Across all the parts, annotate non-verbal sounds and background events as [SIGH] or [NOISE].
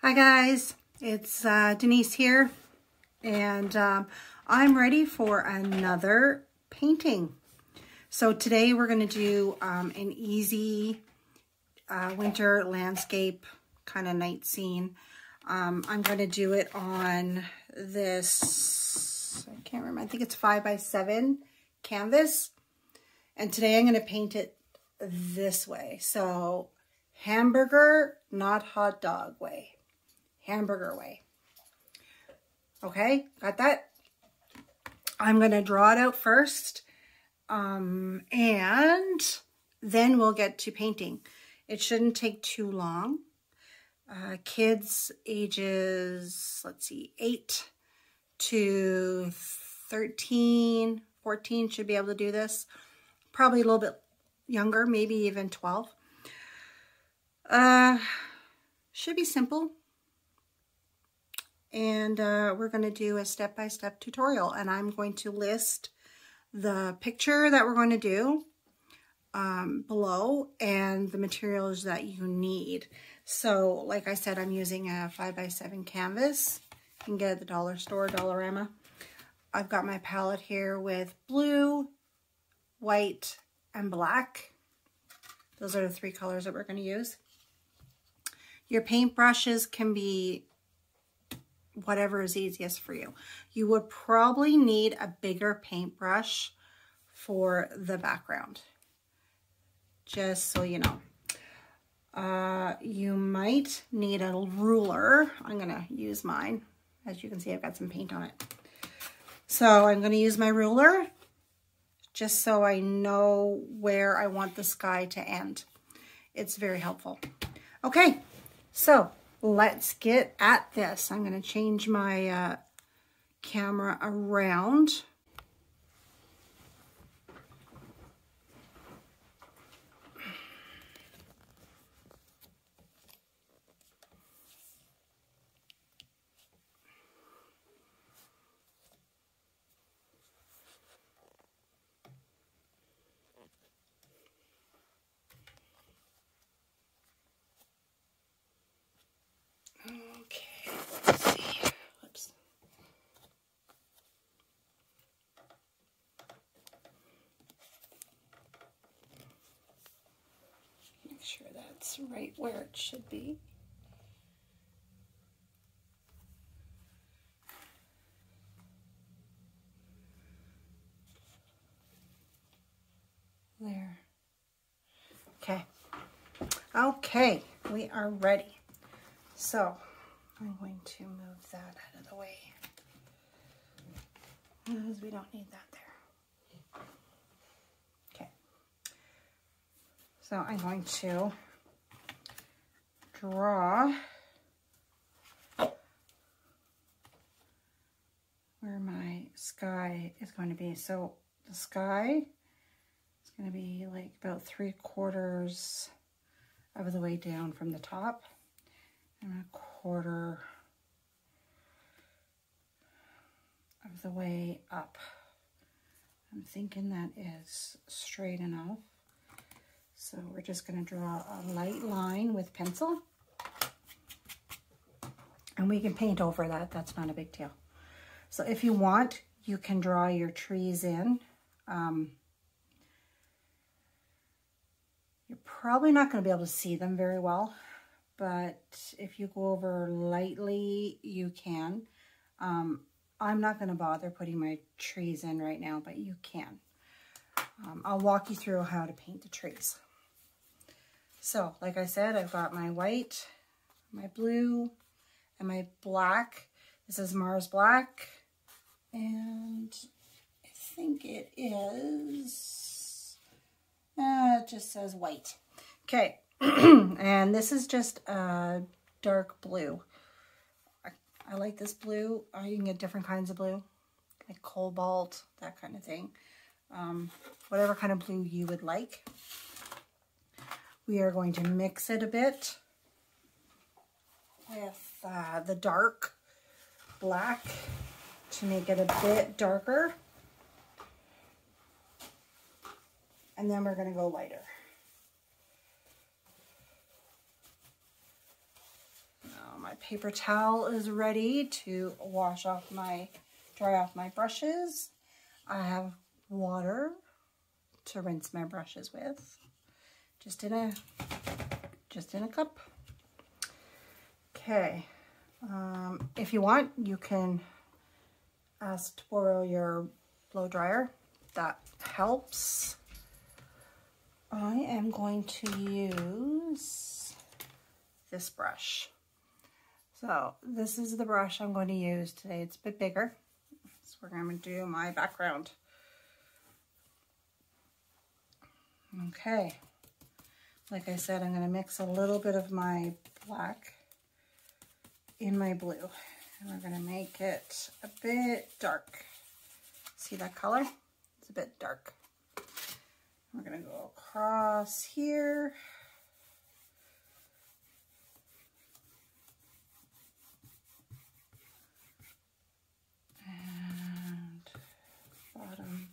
Hi guys, it's uh, Denise here and um, I'm ready for another painting. So today we're going to do um, an easy uh, winter landscape kind of night scene. Um, I'm going to do it on this, I can't remember, I think it's 5 by 7 canvas. And today I'm going to paint it this way. So hamburger, not hot dog way. Hamburger way. Okay, got that? I'm going to draw it out first. Um, and then we'll get to painting. It shouldn't take too long. Uh, kids ages, let's see, 8 to 13, 14 should be able to do this. Probably a little bit younger, maybe even 12. Uh, should be simple. And uh, we're going to do a step-by-step -step tutorial. And I'm going to list the picture that we're going to do um, below and the materials that you need. So, like I said, I'm using a 5x7 canvas. You can get at the dollar store, Dollarama. I've got my palette here with blue, white, and black. Those are the three colors that we're going to use. Your paintbrushes can be whatever is easiest for you. You would probably need a bigger paintbrush for the background, just so you know. Uh, you might need a ruler. I'm to use mine. As you can see, I've got some paint on it. So I'm to use my ruler just so I know where I want the sky to end. It's very helpful. Okay, so let's get at this. I'm going to change my uh, camera around. Sure that's right where it should be. There. Okay. Okay, we are ready. So, I'm going to move that out of the way because we don't need that there. So I'm going to draw where my sky is going to be. So the sky is going to be like about three quarters of the way down from the top and a quarter of the way up. I'm thinking that is straight enough. So we're just going to draw a light line with pencil. And we can paint over that. That's not a big deal. So if you want, you can draw your trees in. Um, you're probably not going to be able to see them very well. But if you go over lightly, you can. Um, I'm not going to bother putting my trees in right now, but you can. Um, I'll walk you through how to paint the trees. So, like I said, I've got my white, my blue, and my black. This is Mars Black, and I think it is, uh, it just says white. Okay, [CLEARS THROAT] and this is just a dark blue. I, I like this blue. Uh, you can get different kinds of blue, like cobalt, that kind of thing. Um, whatever kind of blue you would like. We are going to mix it a bit with uh, the dark black to make it a bit darker. And then we're going to go lighter. Oh, my paper towel is ready to wash off my, dry off my brushes. I have water to rinse my brushes with, just in a, just in a cup. Okay, um, if you want, you can ask to borrow your blow dryer. That helps. I am going to use this brush. So this is the brush I'm going to use today. It's a bit bigger. So we're going to do my background. Okay. Like I said, I'm going to mix a little bit of my black in my blue. And we're going to make it a bit dark. See that color? It's a bit dark. We're going to go across here. And bottom.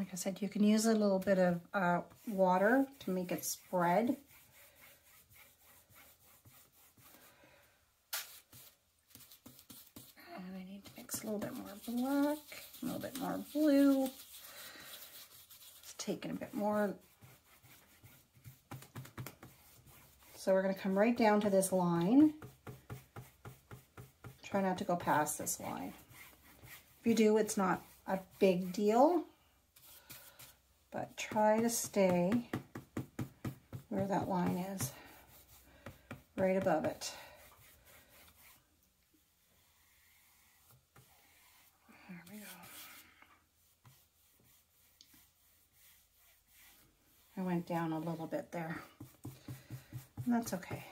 Like I said, you can use a little bit of uh, water to make it spread. And I need to mix a little bit more black, a little bit more blue. It's taking a bit more. So we're going to come right down to this line. Try not to go past this line. If you do, it's not a big deal but try to stay where that line is, right above it. There we go. I went down a little bit there. And that's okay.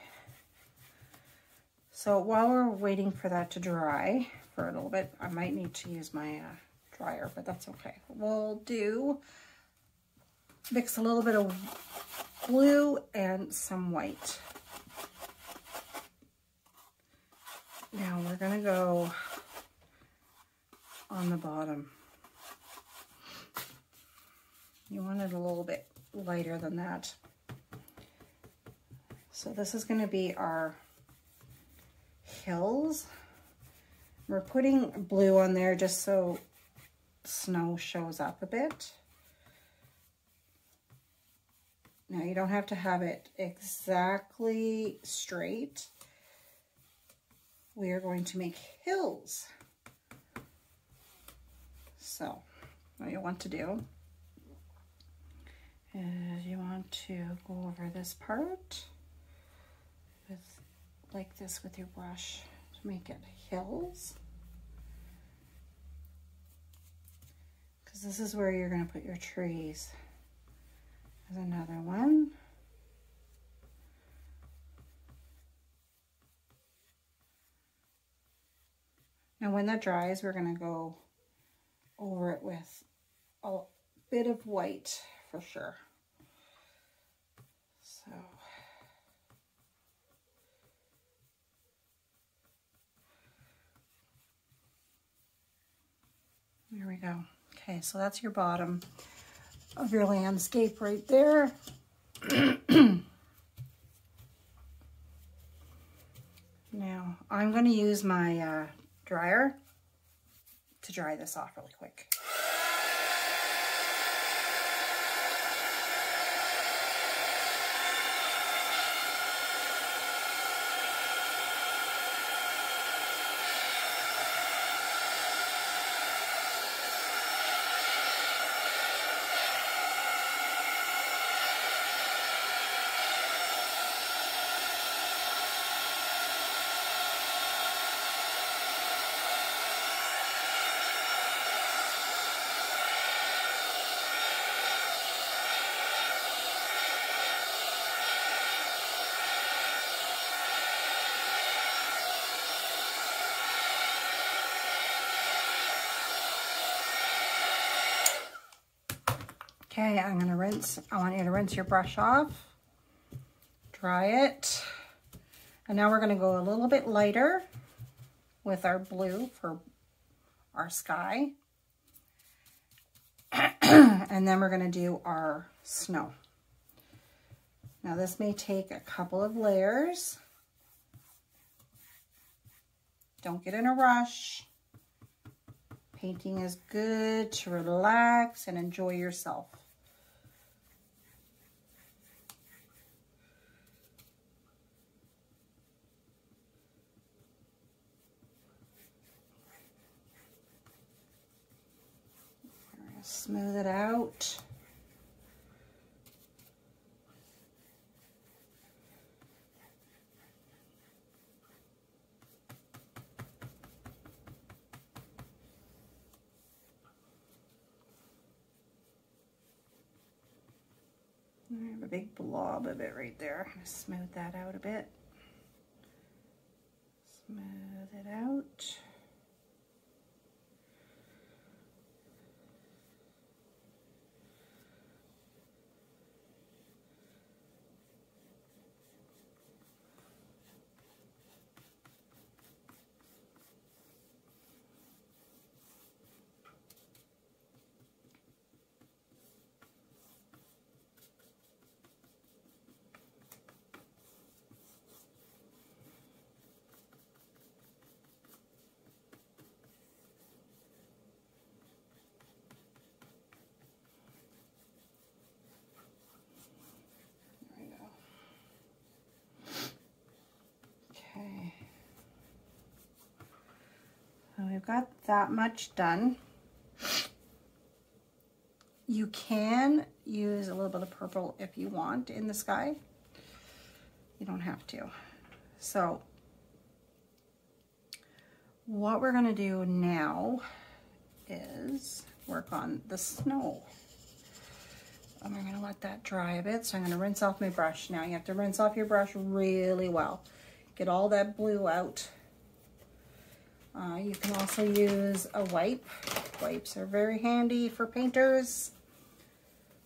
So while we're waiting for that to dry for a little bit, I might need to use my uh, dryer, but that's okay. We'll do mix a little bit of blue and some white. Now we're going to go on the bottom. You want it a little bit lighter than that. So this is going to be our hills. We're putting blue on there just so snow shows up a bit. Now you don't have to have it exactly straight. We are going to make hills. So what you want to do is you want to go over this part with like this with your brush to make it hills. Because this is where you're going to put your trees. There's another one. Now when that dries, we're going to go over it with a bit of white for sure. So there we go. Okay, so that's your bottom of your landscape right there. [CLEARS THROAT] now, I'm going to use my uh, dryer to dry this off really quick. Okay, I'm gonna rinse, I want you to rinse your brush off, dry it, and now we're gonna go a little bit lighter with our blue for our sky. [CLEARS THROAT] and then we're going to do our snow. Now this may take a couple of layers. Don't get in a rush. Painting is good to relax and enjoy yourself. Smooth it out. I have a big blob of it right there. Smooth that out a bit. Smooth it out. We've got that much done. You can use a little bit of purple if you want in the sky. You don't have to. So what we're gonna do now is work on the snow. We're gonna let that dry a bit. So I'm gonna rinse off my brush. Now you have to rinse off your brush really well. Get all that blue out. Uh, you can also use a wipe. Wipes are very handy for painters.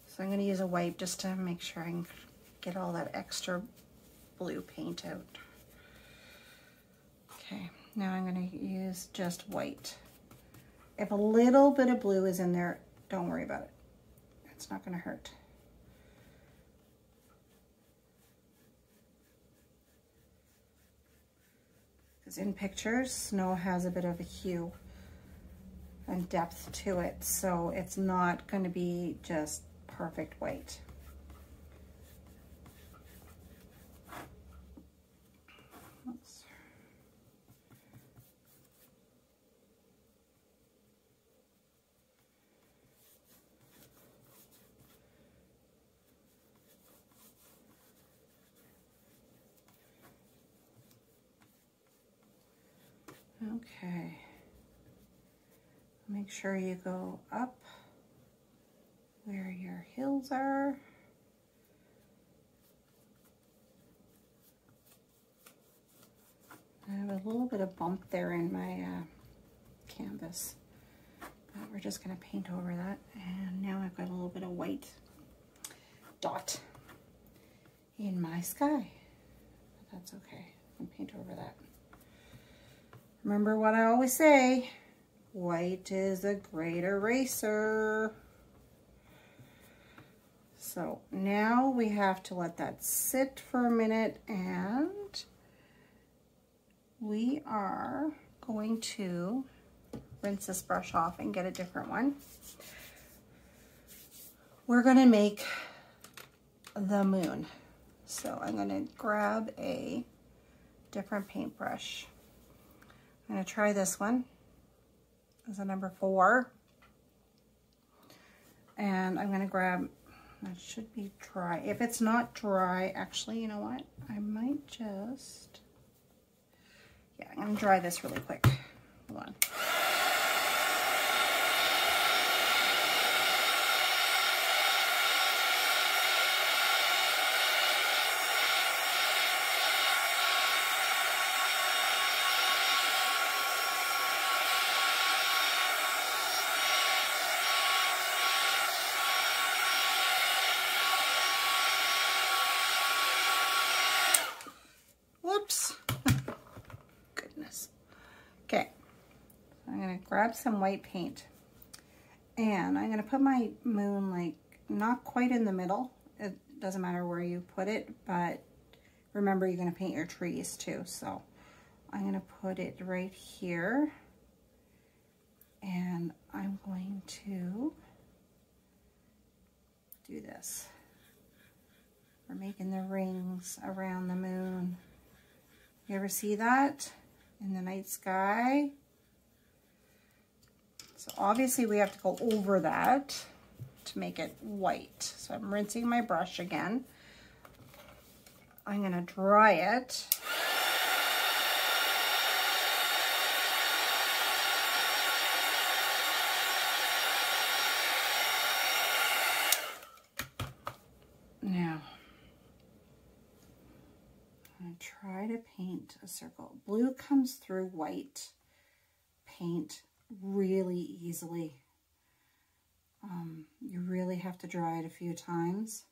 So I'm going to use a wipe just to make sure I can get all that extra blue paint out. Okay, now I'm going to use just white. If a little bit of blue is in there, don't worry about it. It's not going to hurt. Because in pictures, snow has a bit of a hue and depth to it, so it's not going to be just perfect white. Okay. Make sure you go up where your hills are. I have a little bit of bump there in my uh, canvas. But we're just going to paint over that. And now I've got a little bit of white dot in my sky. But that's okay. I can paint over that. Remember what I always say, white is a great eraser. So now we have to let that sit for a minute and we are going to rinse this brush off and get a different one. We're gonna make the moon. So I'm gonna grab a different paintbrush. I'm going to try this one as a number four. And I'm going to grab, that should be dry. If it's not dry, actually, you know what? I might just, yeah, I'm going to dry this really quick. Hold on. Okay, I'm gonna grab some white paint and I'm gonna put my moon like not quite in the middle. It doesn't matter where you put it, but remember you're gonna paint your trees too. So I'm gonna put it right here and I'm going to do this. We're making the rings around the moon. You ever see that in the night sky? So obviously we have to go over that to make it white. So I'm rinsing my brush again. I'm going to dry it. Now, I'm going to try to paint a circle. Blue comes through white paint really easily. Um, you really have to dry it a few times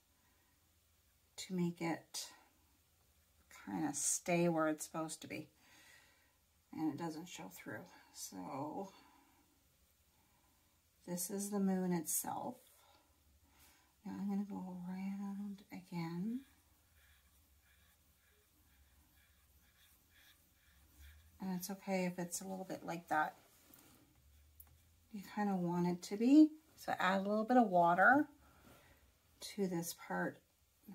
to make it kind of stay where it's supposed to be. And it doesn't show through. So this is the moon itself. Now I'm going to go around again. And it's okay if it's a little bit like that. You kind of want it to be. So add a little bit of water to this part.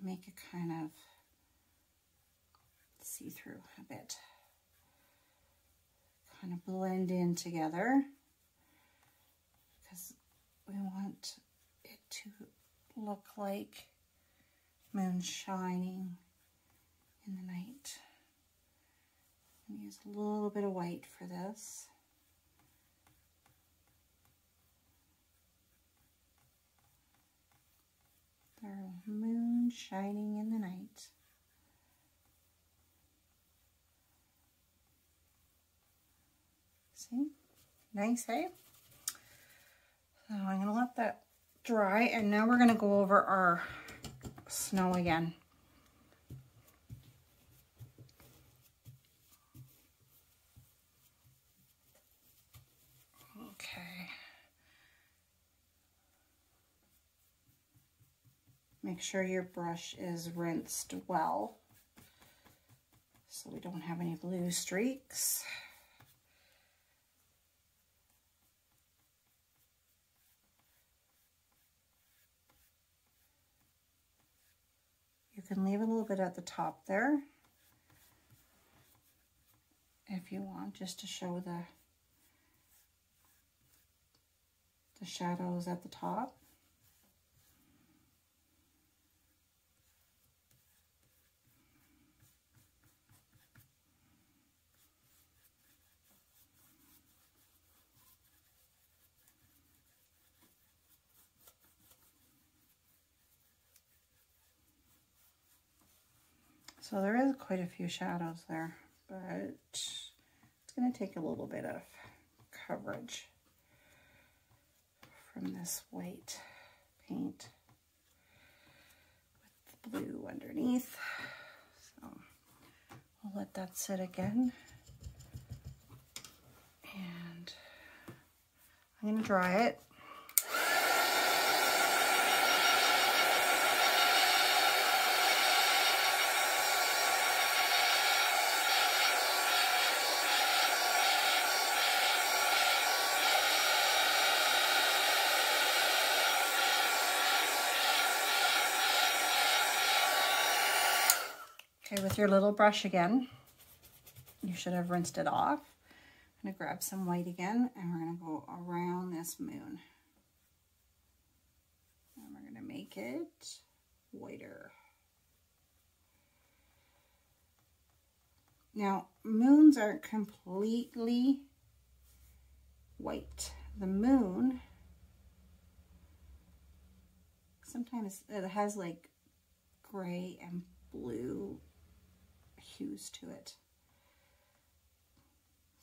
Make it kind of see through a bit. Kind of blend in together because we want it to look like moon shining in the night. Use a little bit of white for this. Moon shining in the night. See? Nice, eh? So I'm going to let that dry and now we're going to go over our snow again. Okay. Make sure your brush is rinsed well so we don't have any blue streaks. You can leave a little bit at the top there if you want, just to show the the shadows at the top. So there is quite a few shadows there, but it's going to take a little bit of coverage from this white paint with the blue underneath. So I'll let that sit again. And I'm going to dry it Okay, with your little brush again, you should have rinsed it off. I'm gonna grab some white again and we're gonna go around this moon. And we're gonna make it whiter. Now, moons aren't completely white. The moon, sometimes it has like gray and blue hues to it.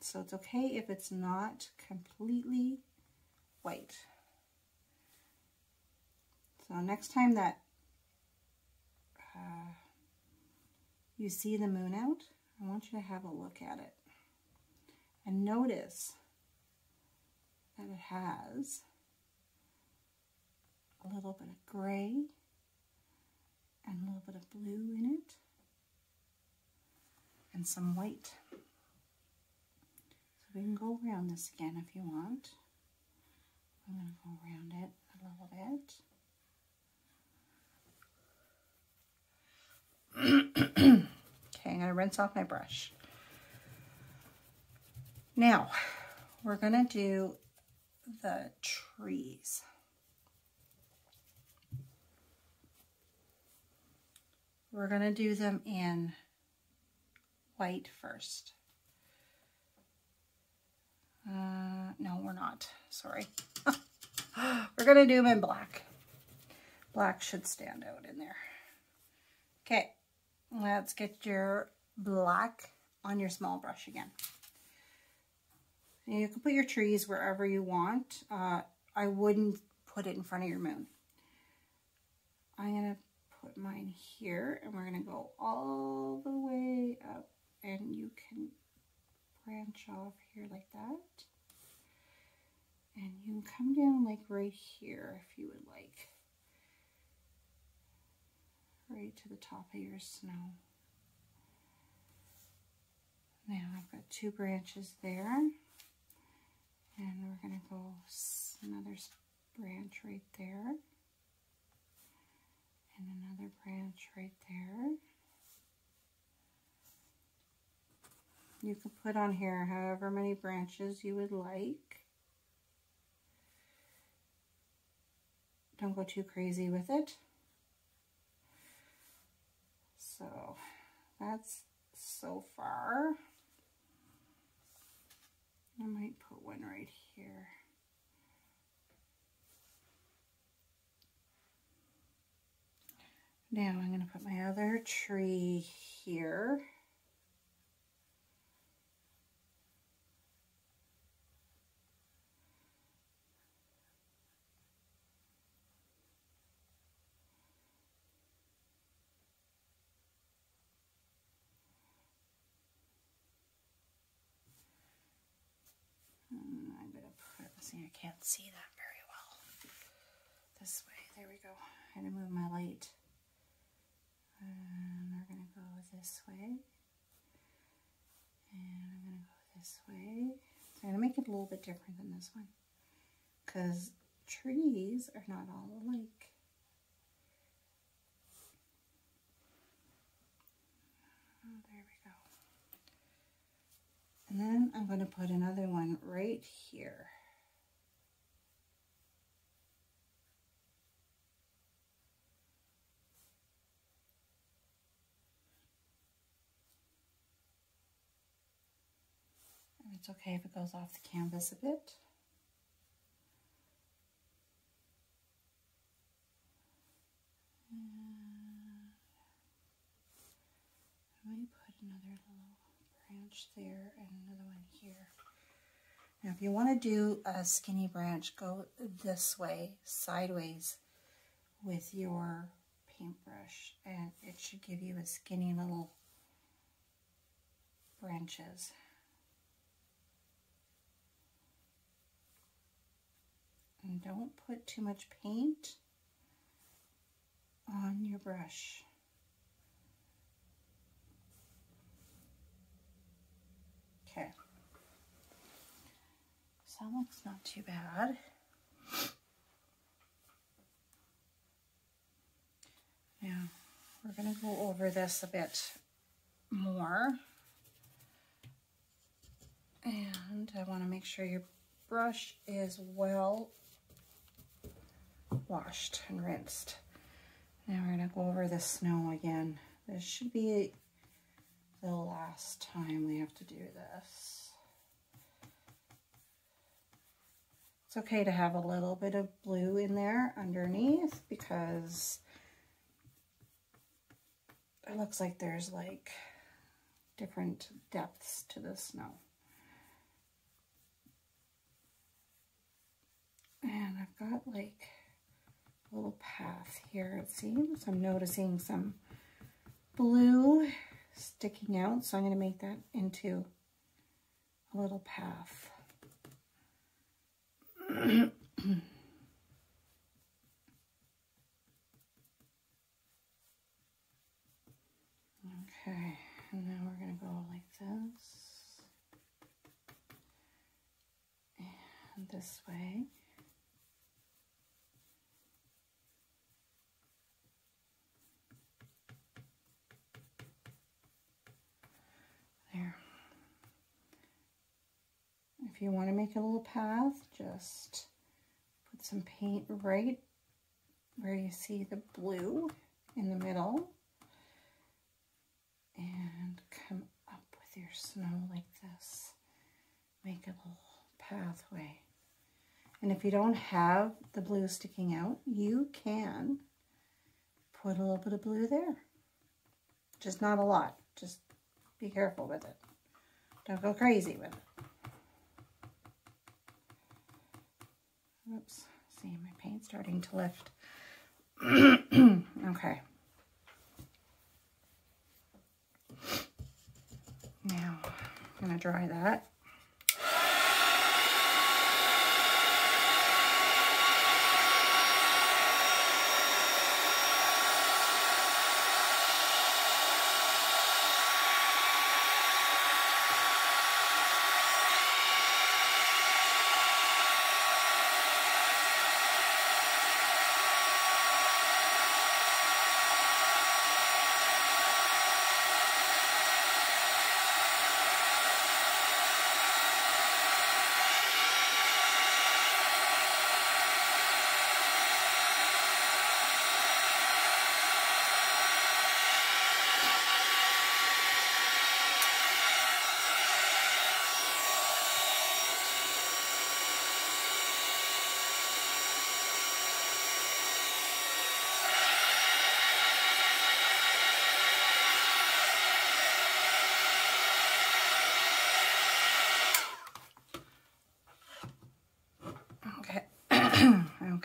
So it's okay if it's not completely white. So next time that uh, you see the moon out, I want you to have a look at it. And notice that it has a little bit of gray and a little bit of blue in it and some white. So we can go around this again if you want. I'm going to go around it a little bit. [CLEARS THROAT] okay, I'm going to rinse off my brush. Now, we're going to do the trees. We're going to do them in white first. Uh, no, we're not. Sorry. [LAUGHS] we're going to do them in black. Black should stand out in there. Okay, let's get your black on your small brush again. You can put your trees wherever you want. Uh, I wouldn't put it in front of your moon. I'm going to put mine here and we're going to go all the way up and you can branch off here like that. And you can come down like right here if you would like. Right to the top of your snow. Now I've got two branches there. And we're going to go another branch right there. And another branch right there. You can put on here however many branches you would like. Don't go too crazy with it. So that's so far. I might put one right here. Now I'm going to put my other tree here. See, I can't see that very well. This way, there we go. I'm gonna move my light. And we're gonna go this way. And I'm gonna go this way. I'm gonna make it a little bit different than this one. Because trees are not all alike. Oh, there we go. And then I'm going to put another one right here. It's okay if it goes off the canvas a bit. And uh, I might put another little branch there and another one here. Now if you want to do a skinny branch, go this way, sideways with your paintbrush and it should give you a skinny little branches. And don't put too much paint on your brush. Okay. So that looks not too bad. Now, we're going to go over this a bit more. And I want to make sure your brush is well washed and rinsed. Now we're going to go over the snow again. This should be the last time we have to do this. It's okay to have a little bit of blue in there underneath because it looks like there's like different depths to the snow. And I've got like little path here, it seems. I'm noticing some blue sticking out, so I'm going to make that into a little path. Okay, and we're going to go like this. And this way. You want to make a little path, just put some paint right where you see the blue in the middle and come up with your snow like this. Make a little pathway. And if you don't have the blue sticking out, you can put a little bit of blue there. Just not a lot. Just be careful with it. Don't go crazy with it. Oops. See, my paint's starting to lift. [CLEARS THROAT] okay. Now, I'm going to dry that.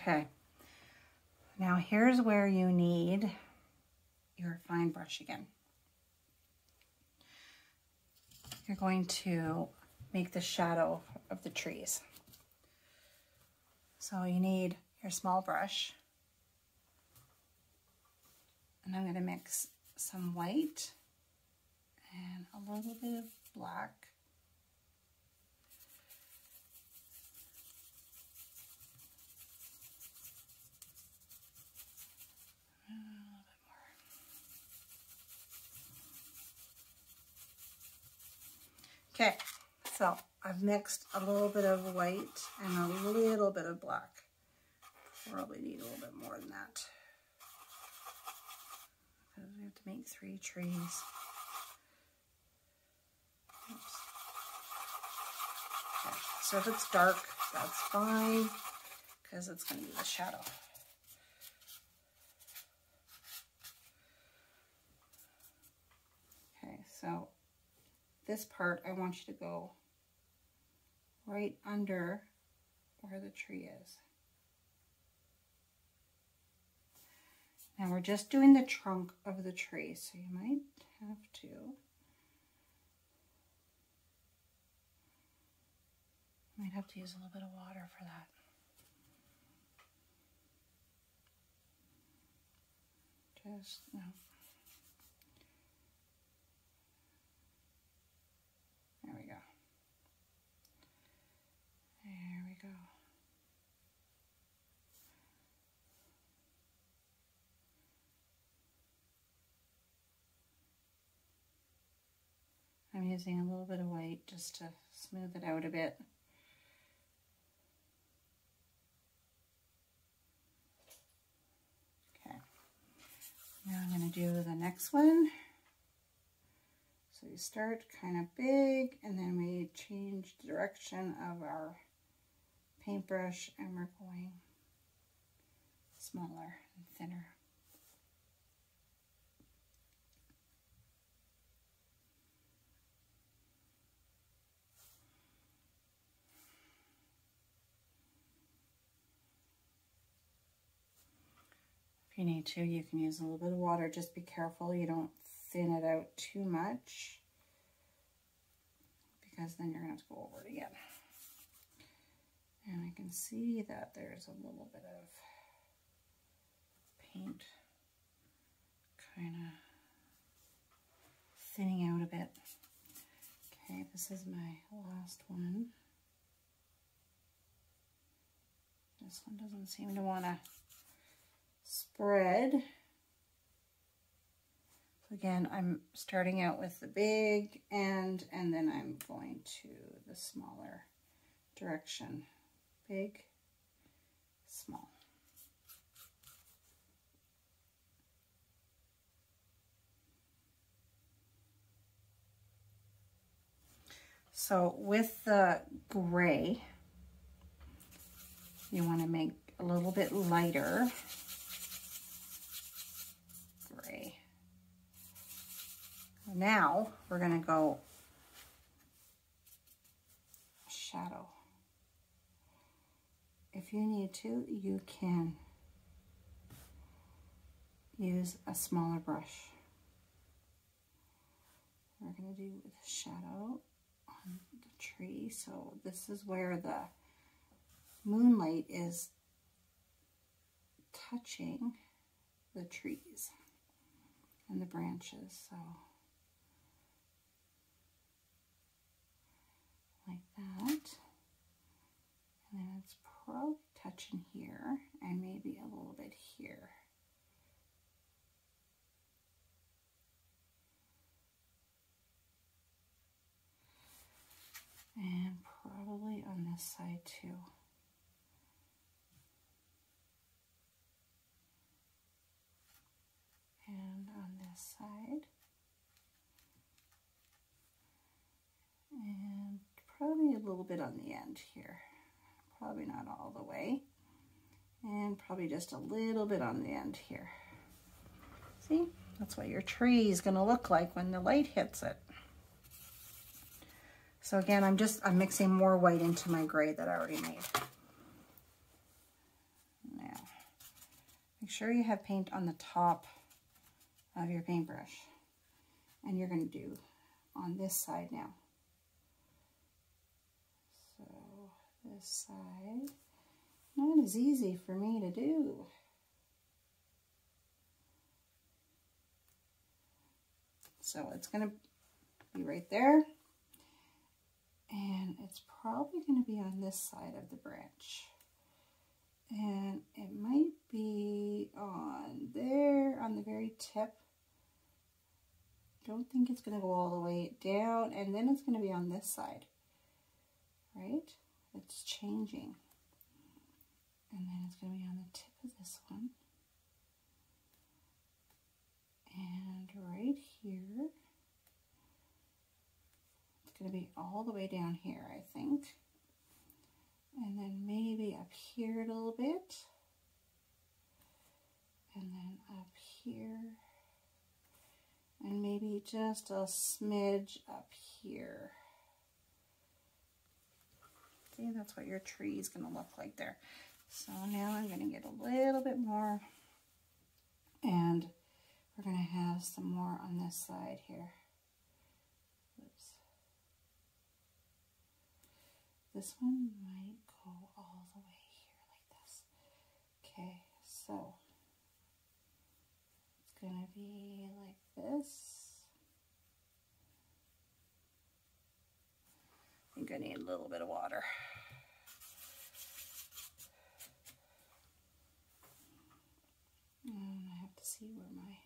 Okay. Now here's where you need your fine brush again. You're going to make the shadow of the trees. So you need your small brush. And I'm going to mix some white and a little bit of black Okay, so I've mixed a little bit of white and a little bit of black. Probably need a little bit more than that. Because we have to make three trees. Okay, so if it's dark, that's fine because it's going to be the shadow. Okay, so this part, I want you to go right under where the tree is. Now we're just doing the trunk of the tree, so you might have to might have to use a little bit of water for that. Just, no. There we go. There we go. I'm using a little bit of white just to smooth it out a bit. Okay, now I'm going to do the next one. So we start kind of big and then we change the direction of our paintbrush and we're going smaller and thinner. You need to, you can use a little bit of water. Just be careful you don't thin it out too much because then you're going to have to go over it again. And I can see that there's a little bit of paint kind of thinning out a bit. Okay, this is my last one. This one doesn't seem to want to spread. Again, I'm starting out with the big end and then I'm going to the smaller direction. Big, small. So with the gray, you want to make a little bit lighter gray. Now we're going to go shadow. If you need to, you can use a smaller brush. We're going to do with shadow on the tree. So this is where the moonlight is touching the trees and the branches. So like that. And then it's probably touching here and maybe a little bit here. And probably on this side too. And on this side. And probably a little bit on the end here. Probably not all the way. And probably just a little bit on the end here. See? That's what your tree is going to look like when the light hits it. So again, I'm just, I'm mixing more white into my gray that I already made. Now, make sure you have paint on the top of your paintbrush. And you're going to do on this side now. So this side, not as easy for me to do. So it's going to be right there. And it's probably going to be on this side of the branch. And it might be on there, on the very tip. Don't think it's going to go all the way down. And then it's going to be on this side. Right? It's changing. And then it's going to be on the tip of this one. And right here it's going to be all the way down here, I think. And then maybe up here a little bit. And then up here. And maybe just a smidge up here. See, that's what your tree is going to look like there. So now I'm going to get a little bit more. And we're going to have some more on this side here. Oops. This one might go all the way here like this. Okay, so it's going to be like this. I think I need a little bit of water. And I have to see where my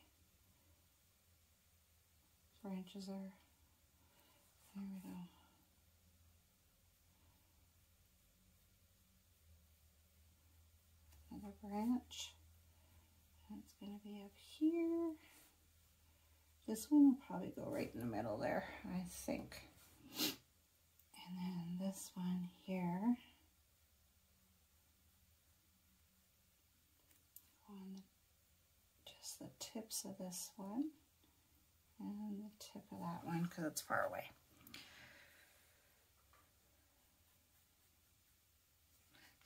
branches are. There we go. another branch. And it's going to be up here. This one will probably go right in the middle there, I think. And then this one here. the tips of this one and the tip of that one because it's far away.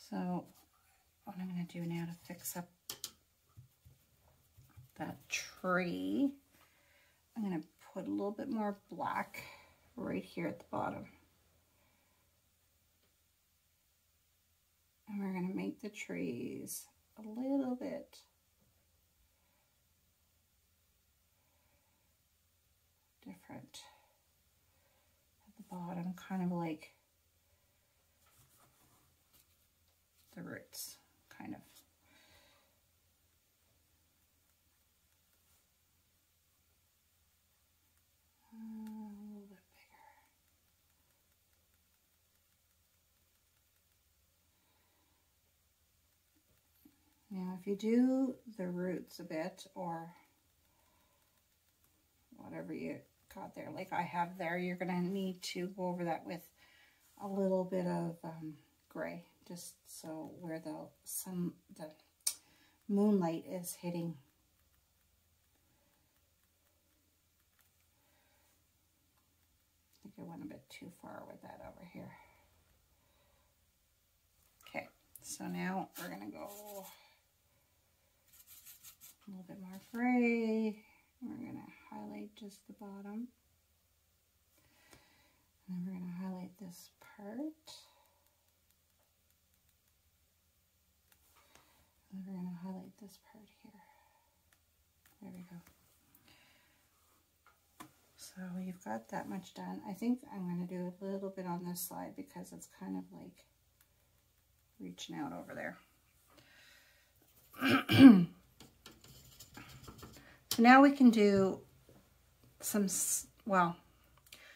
So what I'm going to do now to fix up that tree, I'm going to put a little bit more black right here at the bottom. And we're going to make the trees a little bit different at the bottom, kind of like the roots, kind of. Uh. Now, if you do the roots a bit or whatever you got there, like I have there, you're going to need to go over that with a little bit of um, gray, just so where the sun, the moonlight is hitting. I think I went a bit too far with that over here. Okay, so now we're going to go a little bit more gray. We're going to highlight just the bottom. And then we're going to highlight this part. And we're going to highlight this part here. There we go. So you've got that much done. I think I'm going to do a little bit on this side because it's kind of like reaching out over there. [CLEARS THROAT] So now we can do some, well,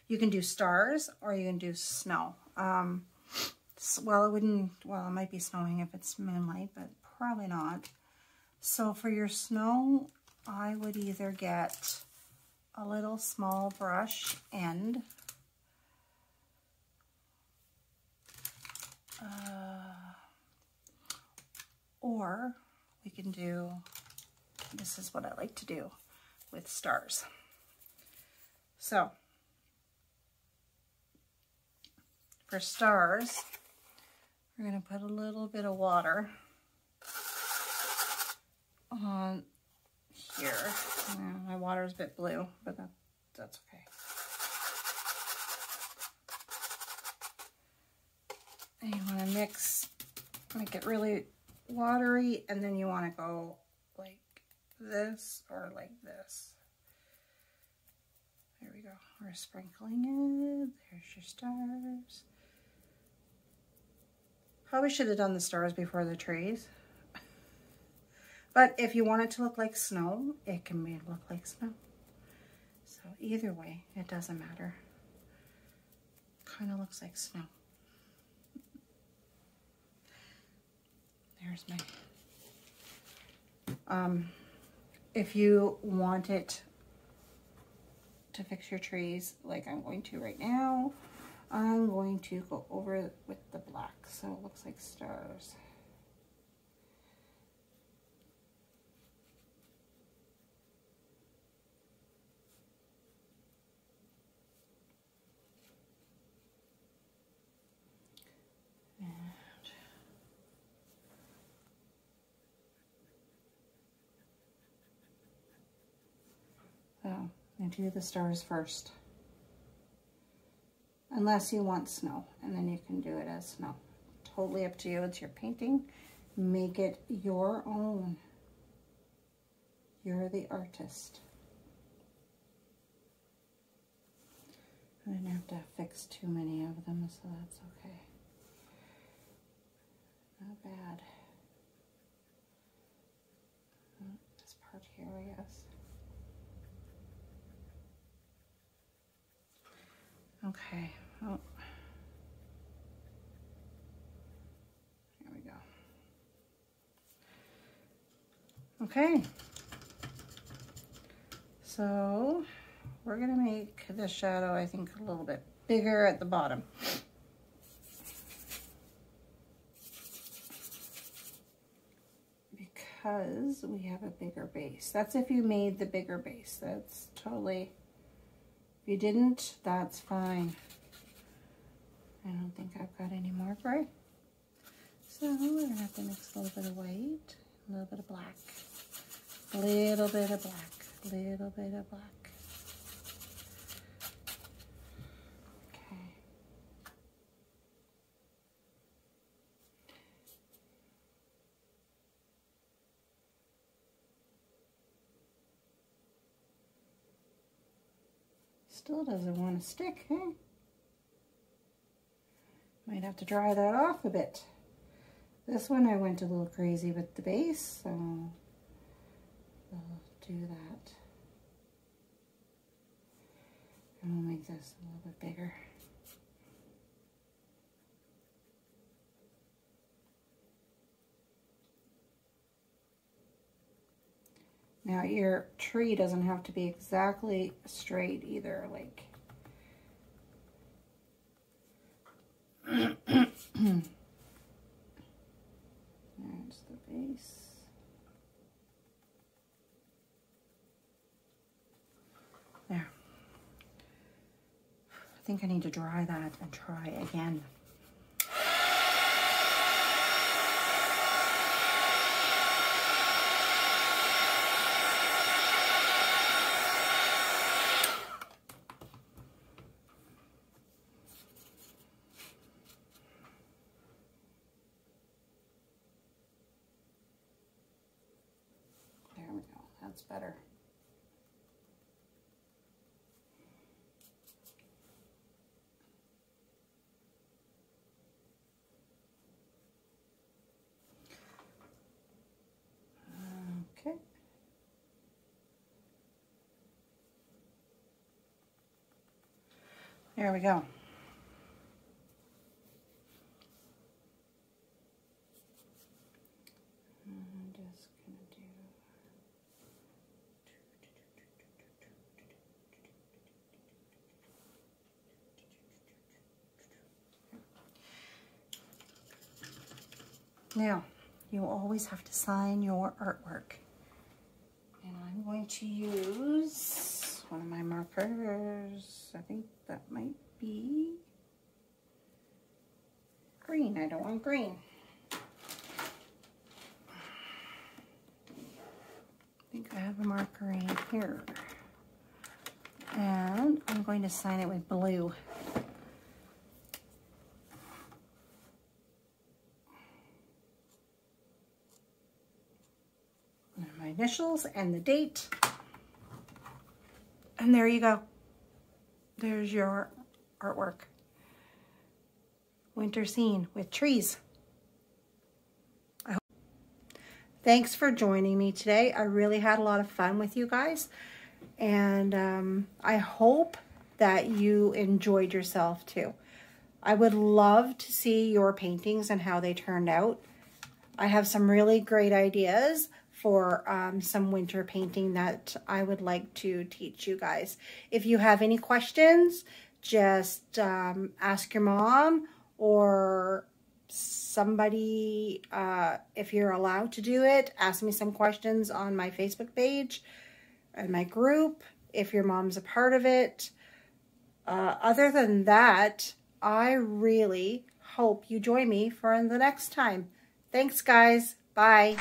you can do stars or you can do snow. Um, well, it wouldn't, well, it might be snowing if it's moonlight, but probably not. So for your snow, I would either get a little small brush end. Uh, or we can do this is what I like to do with stars. So, for stars, we're going to put a little bit of water on here. my water is a bit blue, but that, that's okay. And you want to mix, make it really watery, and then you want to go like this or like this. Go. We're sprinkling it. There's your stars. Probably should have done the stars before the trees. But if you want it to look like snow, it can be look like snow. So either way, it doesn't matter. Kind of looks like snow. There's my um, if you want it to fix your trees like I'm going to right now, I'm going to go over with the black so it looks like stars. Do the stars first. Unless you want snow, and then you can do it as snow. Totally up to you. It's your painting. Make it your own. You're the artist. I didn't have to fix too many of them, so that's okay. Not bad. This part here, I guess. Okay. Oh. Here we go. Okay. So we're going to make the shadow, I think, a little bit bigger at the bottom. Because we have a bigger base. That's if you made the bigger base. That's totally you didn't, that's fine. I don't think I've got any more gray. So we're to have to mix a little bit of white, a little bit of black, a little bit of black, a little bit of black. Still doesn't want to stick, huh? Might have to dry that off a bit. This one I went a little crazy with the base, so I'll do that. And we'll make this a little bit bigger. Now your tree doesn't have to be exactly straight either, like There's the base. There. I think I need to dry that and try again. That's better. Okay. There we go. Now, you always have to sign your artwork. And I'm going to use one of my markers. I think that might be green. I don't want green. I think I have a marker in here. And I'm going to sign it with blue. My initials and the date. And there you go. There's your artwork. Winter scene with trees. Thanks for joining me today. I really had a lot of fun with you guys. And um, I hope that you enjoyed yourself too. I would love to see your paintings and how they turned out. I have some really great ideas for um, some winter painting that I would like to teach you guys. If you have any questions, just um, ask your mom or somebody, uh, if you're allowed to do it, ask me some questions on my Facebook page and my group, if your mom's a part of it. Uh, other than that, I really hope you join me for the next time. Thanks, guys. Bye.